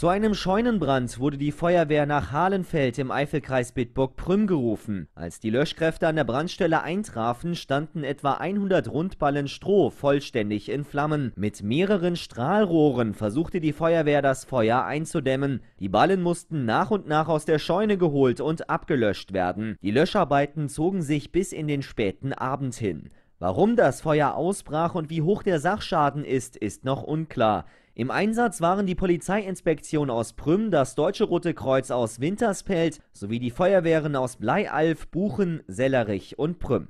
Zu einem Scheunenbrand wurde die Feuerwehr nach Halenfeld im Eifelkreis Bitburg-Prüm gerufen. Als die Löschkräfte an der Brandstelle eintrafen, standen etwa 100 Rundballen Stroh vollständig in Flammen. Mit mehreren Strahlrohren versuchte die Feuerwehr das Feuer einzudämmen. Die Ballen mussten nach und nach aus der Scheune geholt und abgelöscht werden. Die Löscharbeiten zogen sich bis in den späten Abend hin. Warum das Feuer ausbrach und wie hoch der Sachschaden ist, ist noch unklar. Im Einsatz waren die Polizeiinspektion aus Prüm, das Deutsche Rote Kreuz aus Winterspelt sowie die Feuerwehren aus Bleialf, Buchen, Sellerich und Prüm.